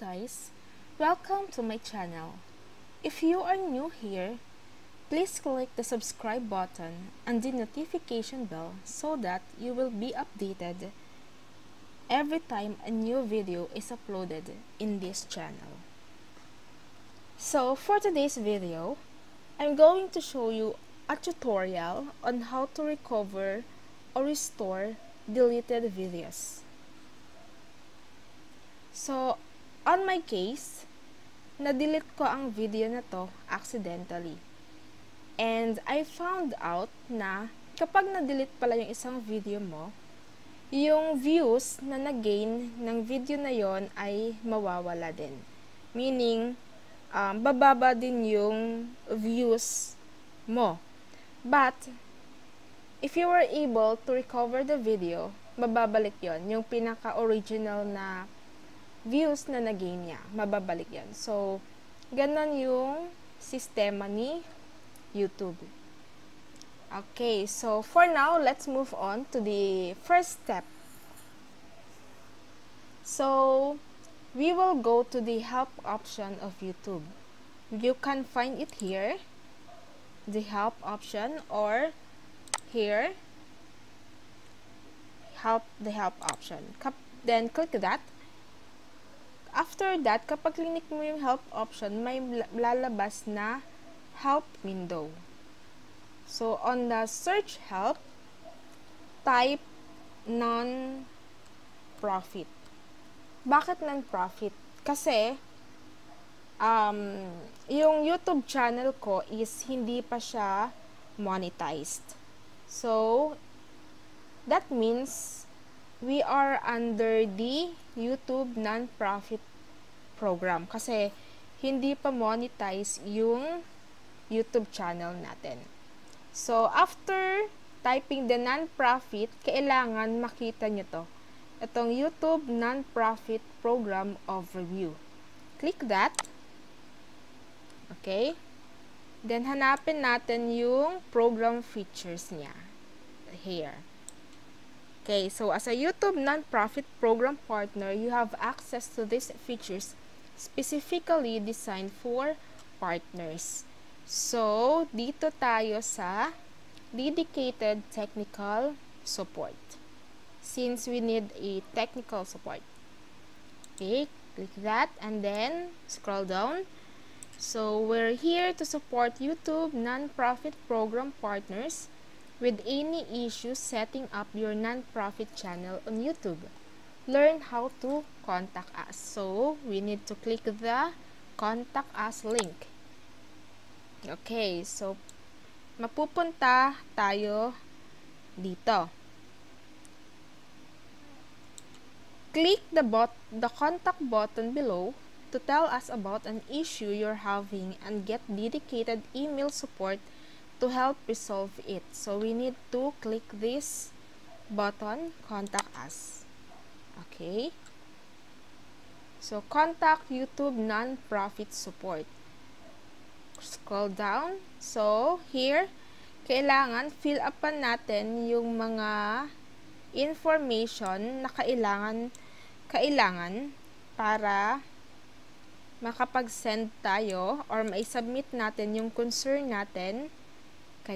guys, welcome to my channel. If you are new here, please click the subscribe button and the notification bell so that you will be updated every time a new video is uploaded in this channel. So for today's video, I'm going to show you a tutorial on how to recover or restore deleted videos. So, on my case, na-delete ko ang video na to accidentally. And I found out na kapag na-delete pala yung isang video mo, yung views na na-gain ng video na yon ay mawawala din. Meaning, um, bababa din yung views mo. But, if you were able to recover the video, mababalik yon yung pinaka-original na views na nagain niya. Mababalik yan. So, ganon yung sistema ni YouTube. Okay, so for now, let's move on to the first step. So, we will go to the help option of YouTube. You can find it here, the help option, or here, help the help option. Then click that After that, kapag clinic mo yung help option, may lalabas na help window. So, on the search help, type non-profit. Bakit non-profit? Kasi, um, yung YouTube channel ko is hindi pa siya monetized. So, that means we are under the YouTube non-profit program kasi hindi pa monetize yung YouTube channel natin. So, after typing the non-profit, kailangan makita nyo to. Itong YouTube non-profit program overview. Click that. Okay. Then, hanapin natin yung program features niya. Here. Okay, so as a YouTube nonprofit program partner, you have access to these features specifically designed for partners. So, dito tayo sa dedicated technical support. Since we need a technical support. Okay, click that and then scroll down. So, we're here to support YouTube nonprofit program partners with any issues setting up your nonprofit channel on YouTube. Learn how to contact us. So, we need to click the contact us link. Okay, so mapupunta tayo dito. Click the bot the contact button below to tell us about an issue you're having and get dedicated email support to help resolve it. So we need to click this button, contact us. Okay. So contact YouTube non-profit support. Scroll down. So here, kailangan fill upan natin yung mga information na kailangan kailangan para makapag-send tayo or mai-submit natin yung concern natin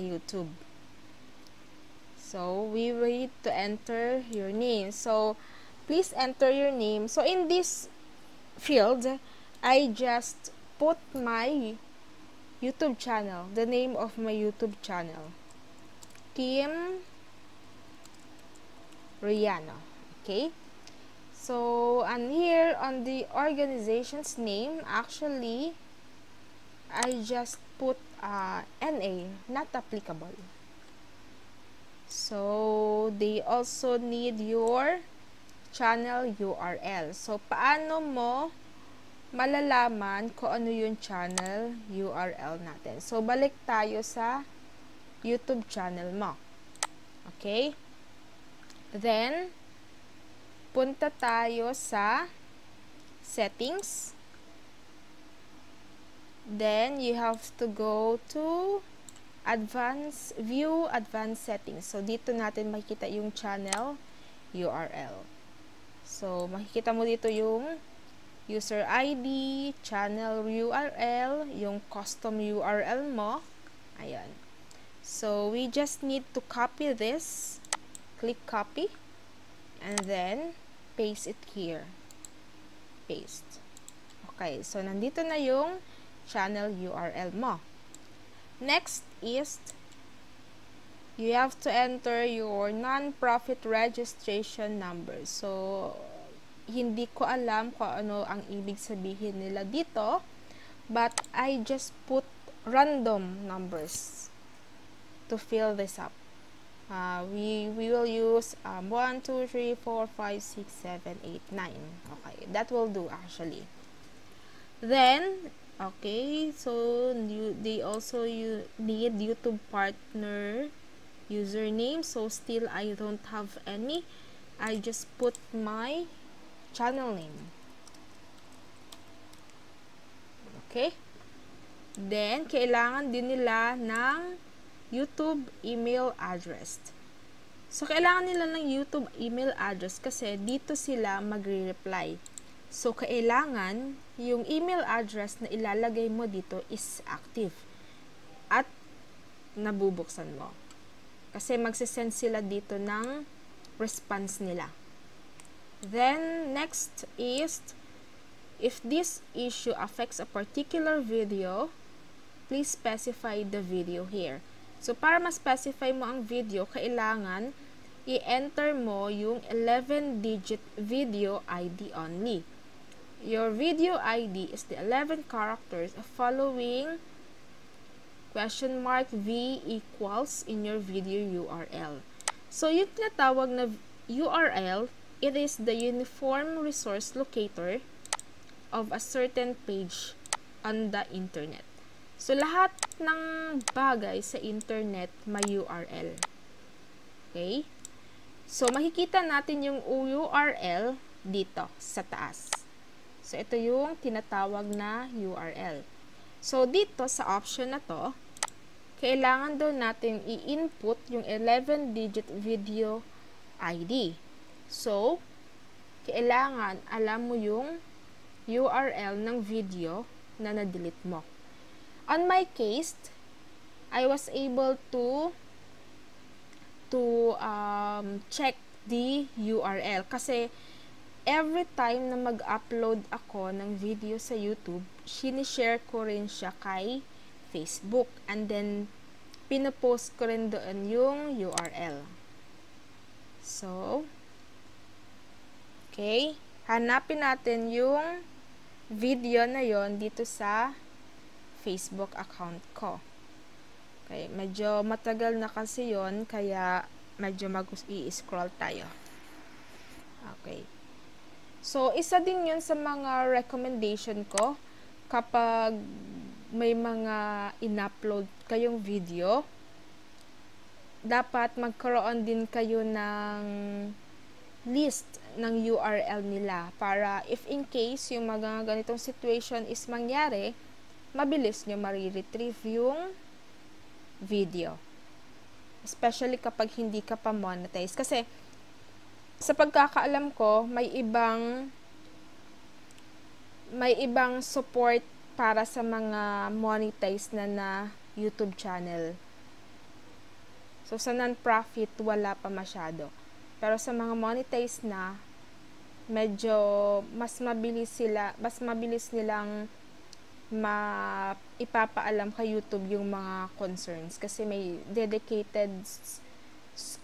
YouTube. So, we need to enter your name. So, please enter your name. So, in this field, I just put my YouTube channel, the name of my YouTube channel. Kim Rihanna. Okay? So, and here on the organization's name, actually, I just put uh, NA, not applicable. So, they also need your channel URL. So, paano mo malalaman kung ano yung channel URL natin? So, balik tayo sa YouTube channel mo. Okay? Then, punta tayo sa settings. Then, you have to go to advanced view advanced settings. So, dito natin makikita yung channel URL. So, makikita mo dito yung user ID, channel URL, yung custom URL mo. Ayan. So, we just need to copy this. Click copy. And then, paste it here. Paste. Okay, so nandito na yung channel URL mo. Next is, you have to enter your non-profit registration number. So, hindi ko alam kung ano ang ibig sabihin nila dito, but I just put random numbers to fill this up. Uh, we, we will use um, 1, 2, 3, 4, 5, 6, 7, 8, 9. Okay, that will do actually. Then, okay, so you, they also you need YouTube partner username. So still I don't have any. I just put my channel name. Okay? Then, kailangan din nila ng YouTube email address. So, kailangan nila ng YouTube email address kasi dito sila magre-reply. So, kailangan yung email address na ilalagay mo dito is active at nabubuksan mo. Kasi magsisend sila dito ng response nila. Then, next is, if this issue affects a particular video, please specify the video here. So, para ma-specify mo ang video, kailangan i-enter mo yung 11-digit video ID only. Your video ID is the 11 characters following question mark V equals in your video URL. So, yung tinatawag na URL, it is the uniform resource locator of a certain page on the internet. So, lahat ng bagay sa internet may URL. Okay? So, makikita natin yung URL dito sa taas. So, ito yung tinatawag na URL. So, dito sa option na to, kailangan daw natin i-input yung 11-digit video ID. So, kailangan alam mo yung URL ng video na na-delete mo. On my case, I was able to to um, check the URL kasi every time na mag-upload ako ng video sa YouTube, sinishare ko rin siya kay Facebook and then pinopost ko rin doon yung URL. So, okay, hanapin natin yung video na yon dito sa Facebook account ko. Okay, medyo matagal na kasi yon kaya medyo mag-i-scroll tayo. Okay. So, isa din yun sa mga recommendation ko kapag may mga in-upload kayong video, dapat magkaroon din kayo ng list ng URL nila para if in case yung mga ganitong situation is mangyari, mabilis nyo mariretrieve yung video. Especially kapag hindi ka pa monetize. Kasi, sa pagkakaalam ko, may ibang may ibang support para sa mga monetize na na YouTube channel. So, sa non-profit, wala pa masyado. Pero sa mga monetize na, medyo mas mabilis sila, mas mabilis nilang ma ipapaalam kay YouTube yung mga concerns kasi may dedicated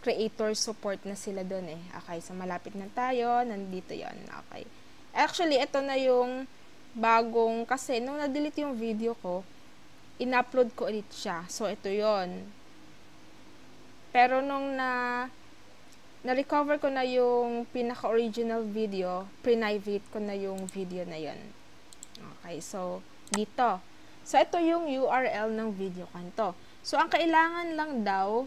creator support na sila doon eh. Okay, so malapit na tayo, nandito 'yon. Okay. Actually, ito na yung bagong kasi nung na-delete yung video ko, in-upload ko ulit siya. So ito 'yon. Pero nung na na-recover ko na yung pinaka-original video, private ko na yung video na 'yon. Okay, so dito. So, ito yung URL ng video kanto. So, ang kailangan lang daw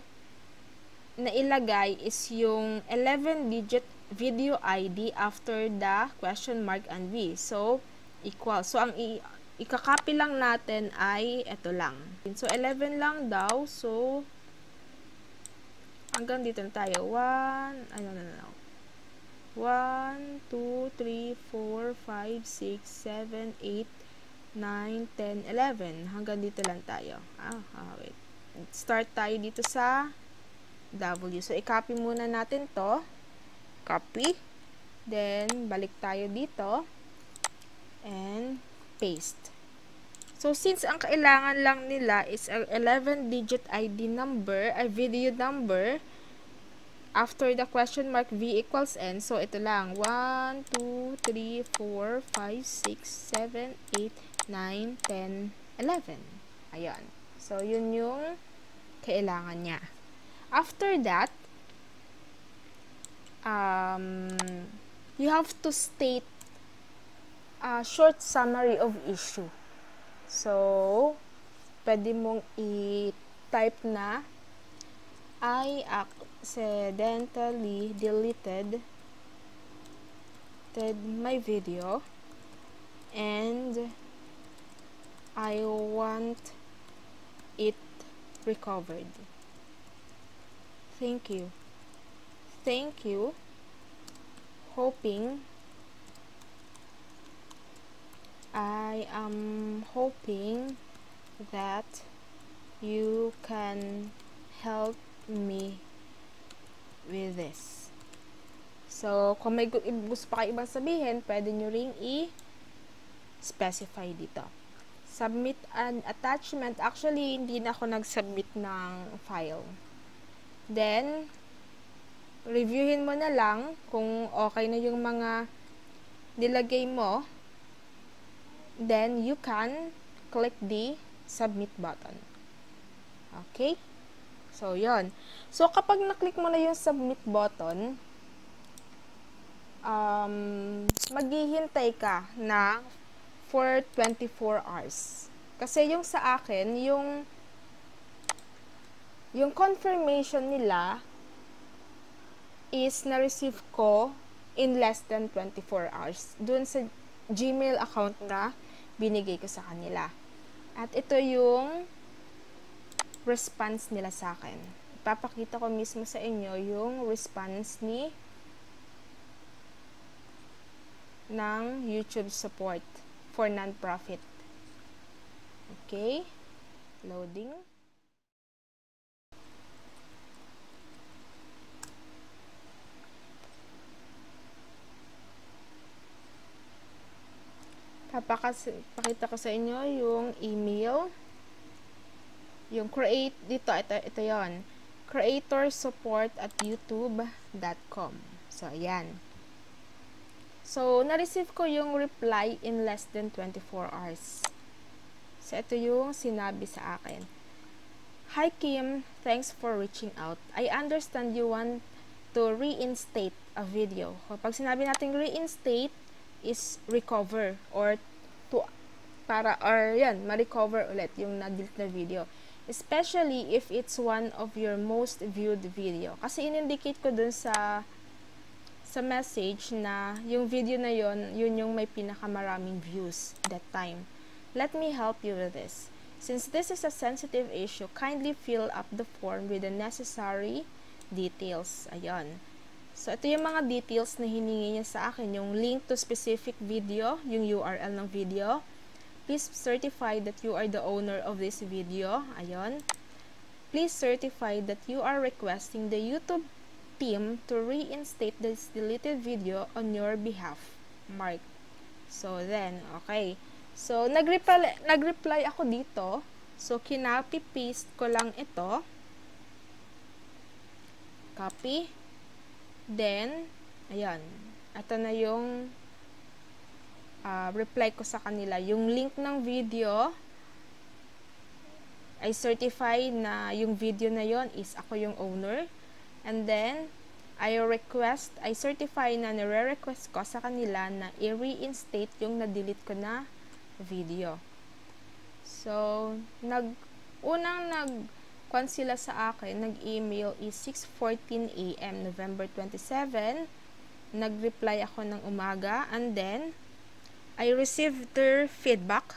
na ilagay is yung 11-digit video ID after the question mark and V. So, equal. So, ang i lang natin ay ito lang. So, 11 lang daw. So, hanggang dito na tayo. 1, ano na na. 1, 2, 3, 4, 5, 6, 7, 8, 9, 10, 11. Hanggang dito lang tayo. Ah, ah, wait. Start tayo dito sa W. So, i-copy muna natin to. Copy. Then, balik tayo dito. And, paste. So, since ang kailangan lang nila is a 11-digit ID number, a video number, after the question mark v equals n, so ito lang, 1, 2, 3, 4, 5, 6, 7, 8, 9, 10, 11. Ayan. So, yun yung kailangan niya. After that, um, you have to state a short summary of issue. So, pwede mong i-type na I accidentally deleted my video and I want it recovered. Thank you. Thank you. Hoping I am hoping that you can help me with this. So, kung may gusto pa kayo ibang sabihin, pwede nyo ring i-specify dito. Submit an attachment. Actually, hindi na ako nag-submit ng file. Then, reviewin mo na lang kung okay na yung mga nilagay mo. Then, you can click the submit button. Okay? So, yon So, kapag na-click mo na yung submit button, um, maghihintay ka na for 24 hours. Kasi yung sa akin, yung yung confirmation nila is na-receive ko in less than 24 hours. Doon sa Gmail account na binigay ko sa kanila. At ito yung response nila sa akin ipapakita ko mismo sa inyo yung response ni ng YouTube support for non-profit. Okay? Loading. Papakita ko sa inyo yung email. Yung create, dito, ito, ito yon creatorsupport at youtube.com. So, ayan. So, na-receive ko yung reply in less than 24 hours. So, ito yung sinabi sa akin. Hi Kim, thanks for reaching out. I understand you want to reinstate a video. Kapag sinabi natin reinstate is recover or para or yan, ma-recover ulit yung na-delete na video. Especially if it's one of your most viewed video. Kasi in-indicate ko dun sa sa message na yung video na yon yun yung may pinakamaraming views that time. Let me help you with this. Since this is a sensitive issue, kindly fill up the form with the necessary details. Ayan. So, ito yung mga details na hiningi niya sa akin. Yung link to specific video, yung URL ng video, Please certify that you are the owner of this video. Ayon. Please certify that you are requesting the YouTube team to reinstate this deleted video on your behalf. Mark. So, then, okay. So, nag-reply, nag-reply ako dito. So, kinopy-paste ko lang ito. Copy. Then, ayan. Ito na yung uh, reply ko sa kanila. Yung link ng video, I certify na yung video na yon is ako yung owner. And then, I request, I certify na nire-request ko sa kanila na i-reinstate yung na-delete ko na video. So, nag, unang nag, sila sa akin, nag-email is 6.14 a.m. November 27. Nag-reply ako ng umaga. And then, I received their feedback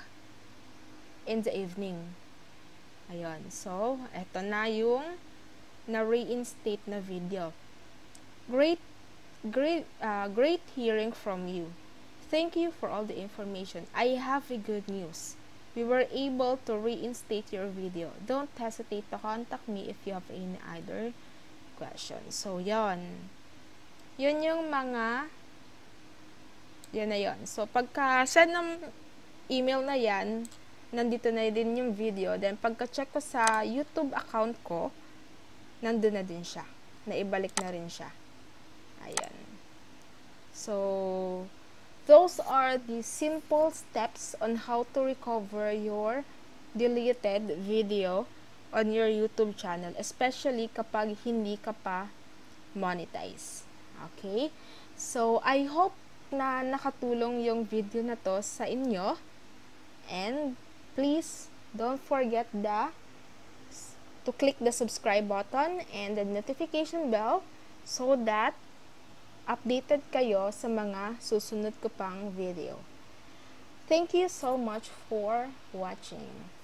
in the evening. Ayun. So, eto na yung na-reinstate na video. Great great, uh, great hearing from you. Thank you for all the information. I have a good news. We were able to reinstate your video. Don't hesitate to contact me if you have any other questions. So, yon Yun yung mga yun na yun. So, pagka send ng email na yan, nandito na din yung video. Then, pagka-check ko sa YouTube account ko, nandun na din siya. Naibalik na rin siya. Ayan. So, those are the simple steps on how to recover your deleted video on your YouTube channel, especially kapag hindi ka pa monetize. Okay? So, I hope na nakatulong yung video na to sa inyo. And, please, don't forget the to click the subscribe button and the notification bell so that updated kayo sa mga susunod ko pang video. Thank you so much for watching.